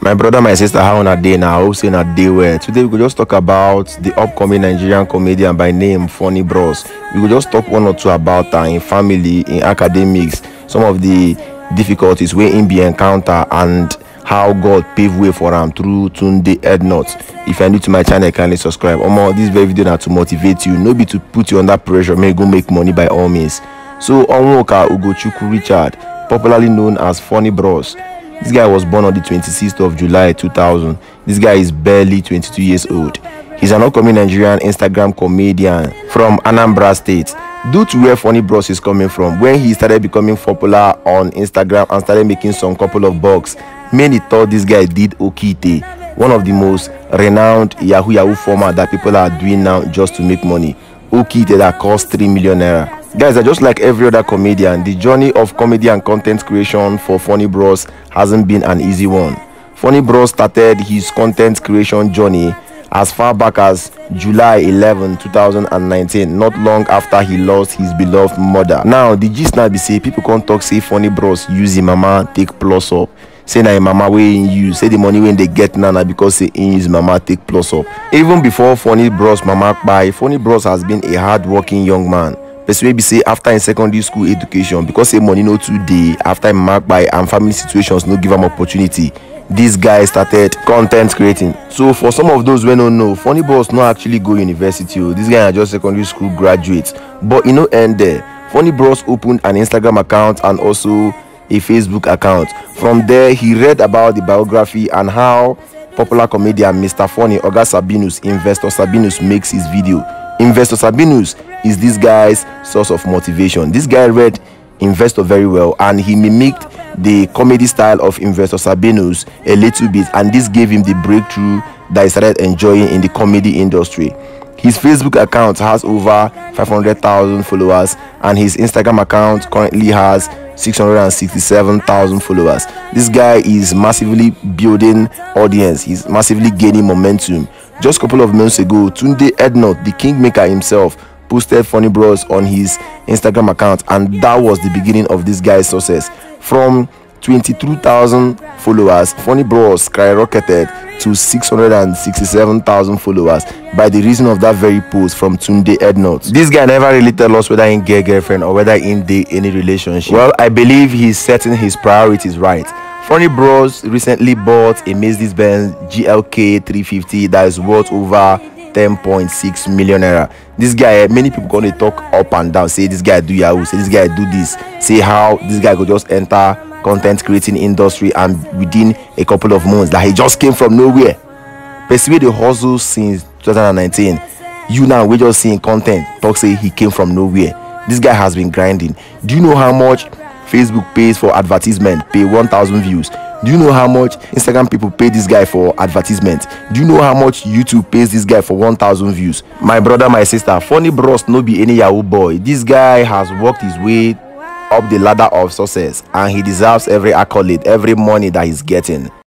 my brother my sister how on a day dey i hope say a day where today we go just talk about the upcoming nigerian comedian by name funny bros. We go just talk one or two about am im family in academics some of the difficulties wey im bin encounter and how god pave way for am through tunde ednut if you are new to my channel kindly subscribe. Omo this very video na to motivate you. No be to put you under pressure you go make money by all means. So onwuka ugochukwu richard popularly known as funny bros this guy was born on the 26th of July 2000. This guy is barely 22 years old. He's an upcoming Nigerian Instagram comedian from Anambra State. Due to where Funny Bros is coming from, when he started becoming popular on Instagram and started making some couple of bucks, many thought this guy did Okite, one of the most renowned Yahoo Yahoo format that people are doing now just to make money. Okite that cost 3 million naira. Guys, are just like every other comedian, the journey of comedy and content creation for Funny Bros hasn't been an easy one. Funny Bros started his content creation journey as far back as July 11, 2019, not long after he lost his beloved mother. Now, the gist now be say people can't talk say Funny Bros use mama take plus up. say na mama im use say the money wey dey get now na because say im use mama take plus up even before funny bros mama kpai funny bros has been a hard-working young man person wey be say after im secondary school education because say money no too dey after im mama kpai and family situations no give am opportunity dis guy started content creating so for some of those wey no know funny bros no actually go university oh. o dis guy na just secondary school graduate but e no end there bros opened an instagram account and also a Facebook account. From there, he read about the biography and how popular comedian Mr. Funny Oga Sabinus, Investor Sabinus, makes his video. Investor Sabinus is this guy's source of motivation. This guy read Investor very well and he mimicked the comedy style of Investor Sabinus a little bit, and this gave him the breakthrough that he started enjoying in the comedy industry. His Facebook account has over 500,000 followers, and his Instagram account currently has 667,000 followers. This guy is massively building audience. He's massively gaining momentum. Just a couple of months ago, Tunde Ednut, the kingmaker himself, posted Funny Bros on his Instagram account, and that was the beginning of this guy's success. From 22,000 followers, Funny Bros skyrocketed to 667,000 followers by the reason of that very post from Tunde Ednut. This guy never really tell us whether in get girlfriend or whether in dey any relationship. Well, I believe he's setting his priorities right. Funny Bros recently bought a Mercedes-Benz GLK 350 that is worth over 10.6 million naira. This guy, many people gonna talk up and down, say this guy do yahoo, say this guy do this, say how this guy could just enter content creating industry and within a couple of months that he just came from nowhere. Person the hustle since 2019 you now we just seeing content talk say he came from nowhere. This guy has been grinding. Do you know how much facebook pays for advertisement pay 1000 views. Do you know how much instagram people pay this guy for advertisement? Do you know how much youtube pays this guy for 1000 views? My brother my sister funny bros no be any yahoo boy. This guy has worked his way up the ladder of success and he deserves every accolade every money that he's getting